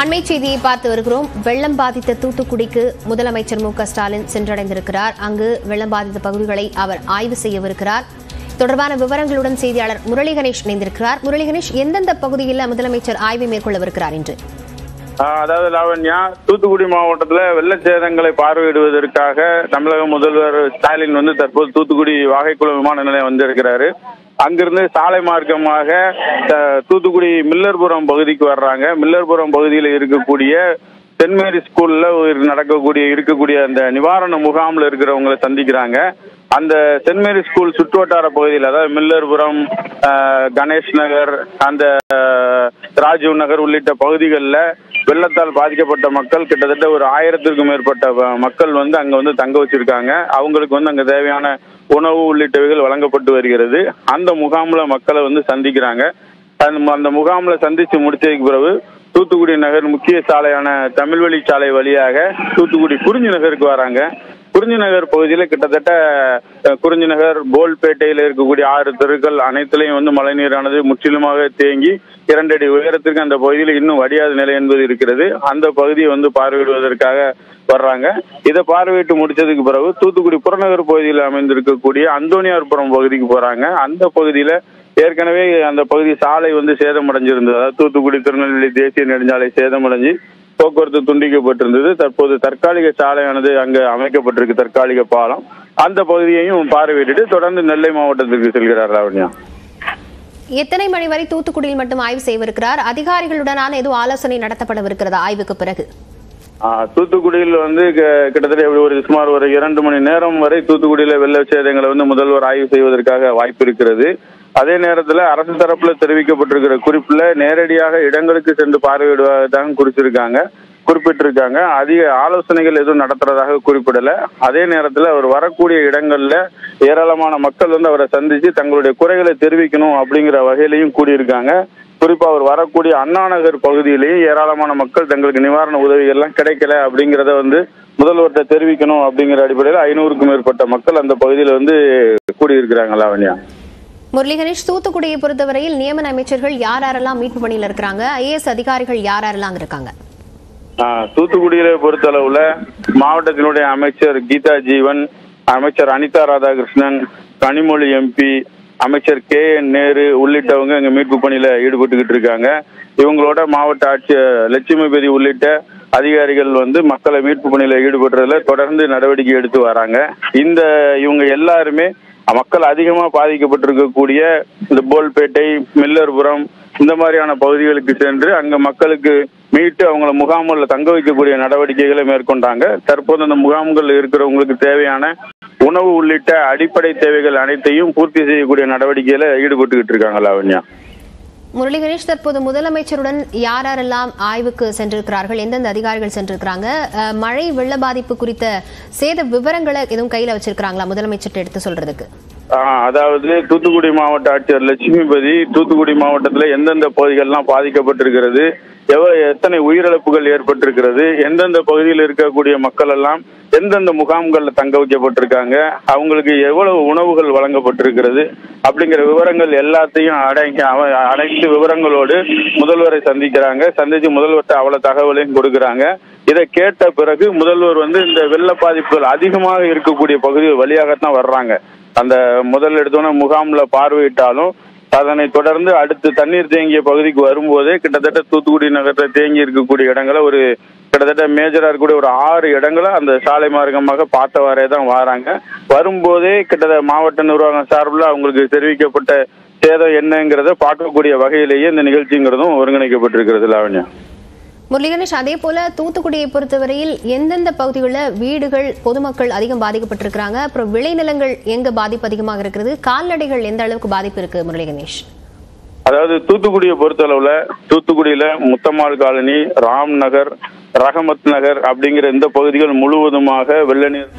அண்மை செய்தியை பார்த்து வருகிறோம். வெள்ளம் பாதித்த தூத்துக்குடிக்கு முதலமைச்சர் மு ஸ்டாலின் சென்றடைந்திருக்கிறார். அங்கு வெள்ளம் பாதித்த பகுதிகளை அவர் ஆய்வு செய்யவிருக்கிறார். தொடர்பான விவரங்களுடன் செய்தியாளர் முரளி கணேஷ் இணைந்திருக்கிறார். முரளி கணேஷ் எந்தெந்த பகுதியில் முதலமைச்சர் ஆய்வை மேற்கொள்ளவிருக்கிறார் என்று அதாவது லாவண்யா தூத்துக்குடி மாவட்டத்துல வெள்ள சேதங்களை பார்வையிடுவதற்காக தமிழக முதல்வர் ஸ்டாலின் வந்து தற்போது தூத்துக்குடி வாகைக்குளம் விமான நிலையம் வந்திருக்கிறாரு. அங்கிருந்து சாலை மார்க்கமாக அஹ், தூத்துக்குடி மில்லர்புரம் பகுதிக்கு வர்றாங்க. மில்லர்புரம் பகுதியில் இருக்கக்கூடிய சென்ட் மேரி ஸ்கூல்ல நடக்கக்கூடிய இருக்கக்கூடிய அந்த நிவாரண முகாம்ல இருக்கிறவங்களை சந்திக்கிறாங்க. அந்த சென்ட் மேரி ஸ்கூல் சுற்றுவட்டார பகுதியில் அதாவது மில்லர்புரம் கணேஷ் நகர் அந்த ராஜீவ் நகர் உள்ளிட்ட பகுதிகளில் வெள்ளத்தால் பாதிக்கப்பட்ட மக்கள் கிட்டத்தட்ட ஒரு ஆயிரத்திற்கும் மேற்பட்ட மக்கள் வந்து அங்க வந்து தங்க வச்சிருக்காங்க. அவங்களுக்கு வந்து அங்க தேவையான உணவு உள்ளிட்டவைகள் வழங்கப்பட்டு வருகிறது. அந்த முகாம்ல மக்களை வந்து சந்திக்கிறாங்க. அந்த அந்த முகாம்ல சந்திச்சு முடிச்சதுக்கு பிறகு தூத்துக்குடி நகர் முக்கிய சாலையான தமிழ்வழி சாலை வழியாக தூத்துக்குடி குறிஞ்சி நகருக்கு வராங்க. குறிஞ்சி நகர் பகுதியில் கிட்டத்தட்ட குறிஞ்சி நகர் போல்பேட்டையில் இருக்கக்கூடிய ஆறு தெருக்கள் அனைத்திலையும் வந்து மழைநீரானது முற்றிலுமாக தேங்கி இரண்டடி உயரத்திற்கு அந்த பகுதியில் இன்னும் வடியாத நிலை என்பது இருக்கிறது. அந்த பகுதியை வந்து பார்வையிடுவதற்காக வர்றாங்க. இதை பார்வையிட்டு முடிச்சதுக்கு பிறகு தூத்துக்குடி புறநகர் பகுதியில் அமைந்திருக்கக்கூடிய அந்தோனியார்புரம் பகுதிக்கு போறாங்க. அந்த பகுதியில ஏற்கனவே அந்த பகுதி சாலை வந்து சேதமடைஞ்சிருந்தது. அதாவது தூத்துக்குடி திருநெல்வேலி தேசிய நெடுஞ்சாலை சேதமடைஞ்சு போக்குவரத்து துண்டிக்கப்பட்டிருந்தது. தற்போது தற்காலிக சாலையானது அங்கு அமைக்கப்பட்டிருக்கு தற்காலிக பாலம். அந்த பகுதியையும் பார்வையிட்டு தொடர்ந்து நெல்லை மாவட்டத்திற்கு செல்கிறார் லாவண்யா. எத்தனை மணி வரை தூத்துக்குடியில் மட்டும் ஆய்வு செய்விருக்கிறார் அதிகாரிகளுடனான எதுவும் ஆலோசனை நடத்தப்படவிருக்கிறதா? ஆய்வுக்கு பிறகு. தூத்துக்குடியில் வந்து க- கிட்டத்தட்ட ஒரு சுமார் ஒரு இரண்டு மணி நேரம் வரை தூத்துக்குடியில வெள்ள சேதங்களை வந்து முதல்வர் ஆய்வு செய்வதற்காக வாய்ப்பு இருக்கிறது. அதே நேரத்தில் அரசு தரப்புல தெரிவிக்கப்பட்டிருக்கிற குறிப்புல நேரடியாக இடங்களுக்கு சென்று பார்வையிடுவதாக குறிச்சிருக்காங்க குறிப்பிட்டிருக்காங்க. அதிக ஆலோசனைகள் எதுவும் நடத்துறதாக குறிப்பிடல. அதே நேரத்தில் அவர் வரக்கூடிய இடங்கள்ல ஏராளமான மக்கள் வந்து அவரை சந்திச்சு தங்களுடைய குறைகளை தெரிவிக்கணும் அப்படிங்கிற வகையிலையும் கூடியிருக்காங்க குறிப்பா அவர் வரக்கூடிய அண்ணா நகர் பகுதியிலேயே ஏராளமான மக்கள் தங்களுக்கு நிவாரண உதவிகள் எல்லாம் கிடைக்கல அப்படிங்கறத வந்து முதல்வர்கிட்ட தெரிவிக்கணும் அப்படிங்கிற அடிப்படையில் ஐநூறுக்கும் மேற்பட்ட மக்கள் அந்த பகுதியில் வந்து கூடியிருக்கிறாங்க லாவண்யா. முரளி கணேஷ் தூத்துக்குடியை பொறுத்தவரையில் நியமன அமைச்சர்கள் யார் யாரெல்லாம் மீட்பு பணியில் இருக்கிறாங்க? ஐஏஎஸ் அதிகாரிகள் யார் யாரெல்லாம் இருக்காங்க? தூத்துக்குடியில பொறுத்தளவுல மாவட்டத்தினுடைய அமைச்சர் கீதா ஜீவன் அமைச்சர் அனிதா ராதாகிருஷ்ணன் கனிமொழி எம்பி அமைச்சர் கே என் நேரு உள்ளிட்டவங்க இங்க மீட்பு பணியில ஈடுபட்டுக்கிட்டு இருக்காங்க. இவங்களோட மாவட்ட ஆட்சியர் லட்சுமிபதி உள்ளிட்ட அதிகாரிகள் வந்து மக்களை மீட்பு பணியில ஈடுபடுறதுல தொடர்ந்து நடவடிக்கை எடுத்து வராங்க. இந்த இவங்க எல்லாருமே மக்கள் அதிகமா பாதிக்கப்பட்டிருக்கக்கூடிய இந்த போல்பேட்டை மில்லர்புரம் இந்த மாதிரியான பகுதிகளுக்கு சென்று அங்க மக்களுக்கு மீட்டு அவங்கள முகாம்களில் தங்க வைக்கக்கூடிய நடவடிக்கைகளை மேற்கொண்டாங்க. தற்போது அந்த முகாம்கள் இருக்கிறவங்களுக்கு தேவையான உணவு உள்ளிட்ட அடிப்படை தேவைகள் அனைத்தையும் பூர்த்தி செய்யக்கூடிய நடவடிக்கையில ஈடுபட்டுக்கிட்டு இருக்காங்க லாவண்யா. முரளி கணேஷ் தற்போது முதலமைச்சருடன் யார் யாரெல்லாம் ஆய்வுக்கு சென்றிருக்கிறார்கள் எந்தெந்த அதிகாரிகள் சென்றிருக்கிறாங்க மழை வெள்ள பாதிப்பு குறித்த சேத விவரங்களை எதுவும் கையில வச்சிருக்காங்களா முதலமைச்சர்கிட்ட எடுத்து சொல்றதுக்கு. அதாவது தூத்துக்குடி மாவட்ட ஆட்சியர் லட்சுமிபதி தூத்துக்குடி மாவட்டத்தில் எந்தெந்த பகுதிகள்லாம் பாதிக்கப்பட்டிருக்கிறது எவ்வளவு எத்தனை உயிரிழப்புகள் ஏற்பட்டிருக்கிறது எந்தெந்த பகுதியில் இருக்கக்கூடிய மக்கள் எல்லாம் எந்தெந்த முகாம்கள்ல தங்க வைக்கப்பட்டிருக்காங்க அவங்களுக்கு எவ்வளவு உணவுகள் வழங்கப்பட்டிருக்கிறது அப்படிங்கிற விவரங்கள் எல்லாத்தையும் அடங்கி அவ- அனைத்து விவரங்களோடு முதல்வரை சந்திக்கிறாங்க. சந்திச்சு முதல்வர்கிட்ட அவ்வளவு தகவலையும் கொடுக்குறாங்க. இதை கேட்ட பிறகு முதல்வர் வந்து இந்த வெள்ள பாதிப்புகள் அதிகமாக இருக்கக்கூடிய பகுதி வழியாகத்தான் வர்றாங்க. அந்த முதல் எடுத்தோன்னே முகாம்ல பார்வையிட்டாலும் அதனை தொடர்ந்து அடுத்து தண்ணீர் தேங்கிய பகுதிக்கு வரும்போதே கிட்டத்தட்ட தூத்துக்குடி நகரத்தில் தேங்கி இருக்கக்கூடிய இடங்களை ஒரு கிட்டத்தட்ட மேஜரா இருக்கக்கூடிய ஒரு ஆறு இடங்களை அந்த சாலை மார்க்கமாக பார்த்தவாறே தான் வராங்க. வரும்போதே கிட்டத்தட்ட மாவட்ட நிர்வாகம் சார்பில் அவங்களுக்கு தெரிவிக்கப்பட்ட சேதம் என்னங்கிறத பார்க்கக்கூடிய வகையிலேயே இந்த நிகழ்ச்சிங்கிறதும் ஒருங்கிணைக்கப்பட்டிருக்கிறது லாவண்யா. முரளிகணேஷ் அதே போல தூத்துக்குடியை பொறுத்தவரையில் எந்தெந்த பகுதிகளில் வீடுகள் பொதுமக்கள் அதிகம் பாதிக்கப்பட்டிருக்கிறாங்க? அப்புறம் விளைநிலங்கள் எங்க பாதிப்பு அதிகமாக இருக்கிறது? கால்நடைகள் எந்த அளவுக்கு பாதிப்பு இருக்கு முரளிகணேஷ் அதாவது தூத்துக்குடியை பொறுத்தளவுல தூத்துக்குடியில முத்தம்மாள் காலனி ராம் நகர் ரஹமத் நகர் அப்படிங்கிற இந்த பகுதிகள் முழுவதுமாக வெள்ள நீர்